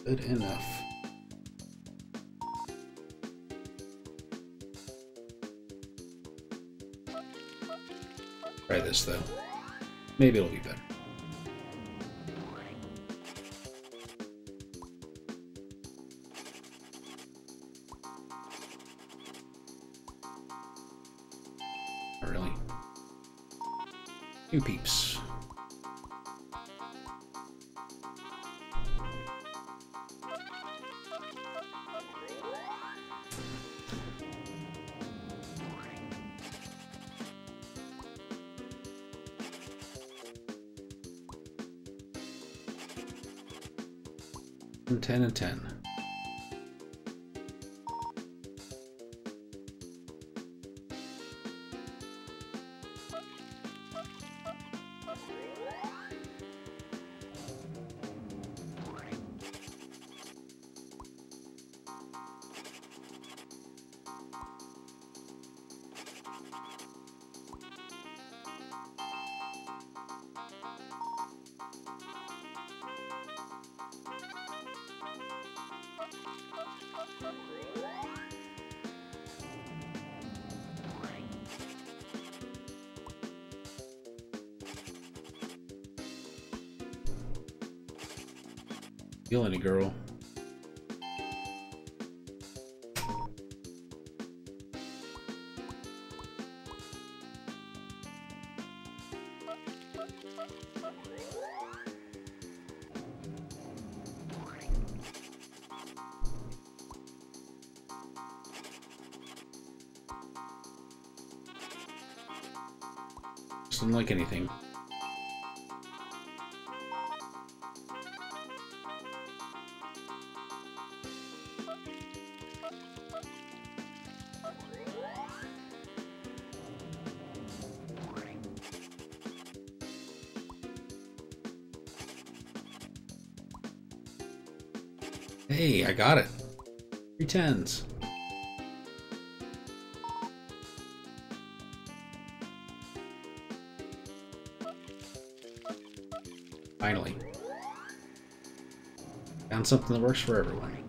Good enough. Maybe it'll be better. And 10 and 10. kill unlike girl. Doesn't like anything. Hey, I got it. Three tens. Finally. Found something that works for everyone.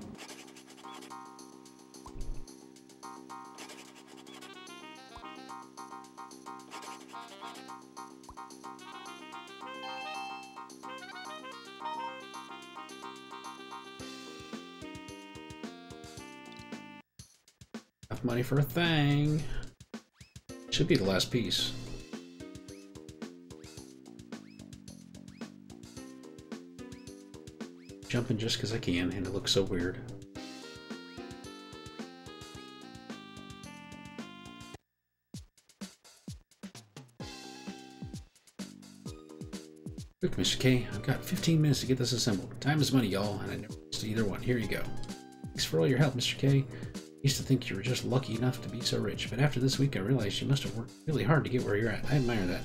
Money for a thing. Should be the last piece. Jumping just because I can, and it looks so weird. Quick, Mr. K, I've got 15 minutes to get this assembled. Time is money, y'all, and I never missed either one. Here you go. Thanks for all your help, Mr. K. I used to think you were just lucky enough to be so rich, but after this week I realized you must have worked really hard to get where you're at. I admire that.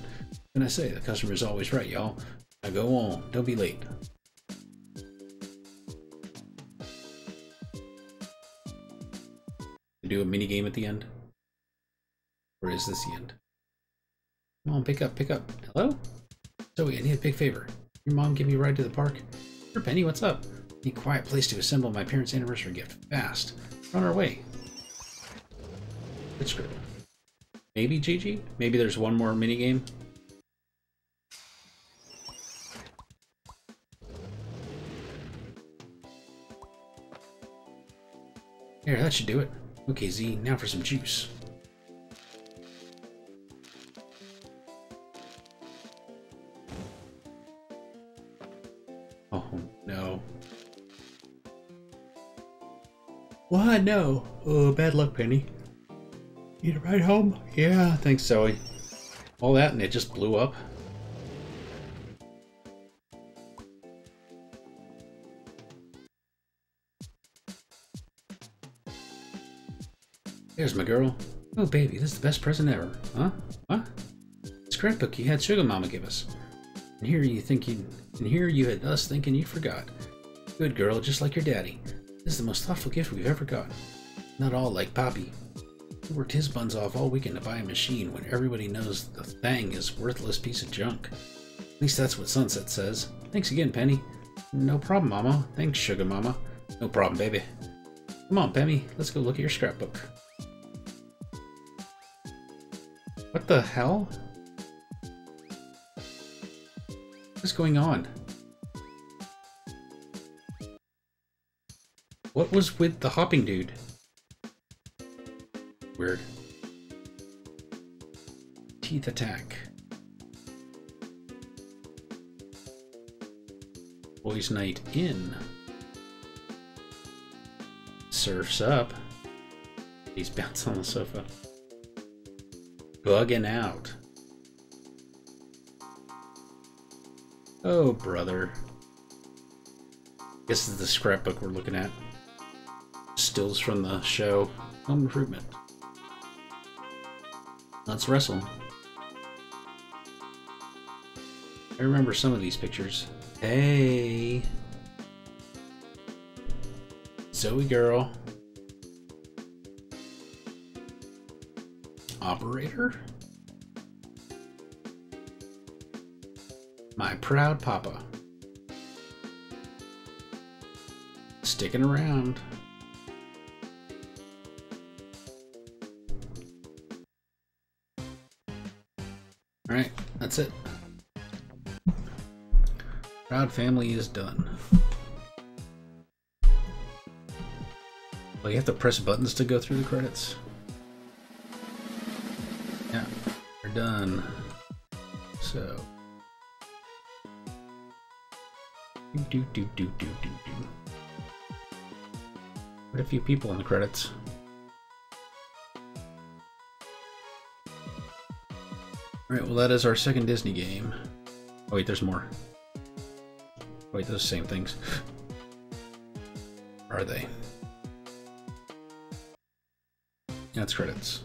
And I say, the customer is always right, y'all. Now go on. Don't be late. Do a mini game at the end? Or is this the end? Come on, pick up, pick up. Hello? Zoey, I need a big favor. Your mom give me a ride to the park? Sure, Penny, what's up? Need a quiet place to assemble my parents' anniversary gift. Fast. On our way. Good. Maybe, GG? Maybe there's one more mini game. Here, that should do it. Okay, Z, now for some juice. What? No. Oh, uh, bad luck, Penny. Need a ride home? Yeah, thanks, Zoey. All that and it just blew up. There's my girl. Oh, baby, this is the best present ever. Huh? What? Scrapbook you had Suga Mama give us. And here you think you and here you had us thinking you forgot. Good girl, just like your daddy. This is the most thoughtful gift we've ever got. Not all like Poppy. He worked his buns off all weekend to buy a machine when everybody knows the thing is worthless piece of junk. At least that's what Sunset says. Thanks again, Penny. No problem, Mama. Thanks, Suga Mama. No problem, baby. Come on, Pemmy. Let's go look at your scrapbook. What the hell? What's going on? What was with the hopping dude? Weird. Teeth attack. Boys night in. Surfs up. He's bouncing on the sofa. Bugging out. Oh, brother. This is the scrapbook we're looking at. Stills from the show Home Improvement. Let's wrestle. I remember some of these pictures. Hey! Zoey girl. Operator? My proud papa. Sticking around. That's it. Proud family is done. Well, you have to press buttons to go through the credits. Yeah, we're done. So. Do do do do do do. Quite a few people in the credits. Alright, well that is our second Disney game. Oh wait, there's more. Wait, those same things. Are they? That's credits.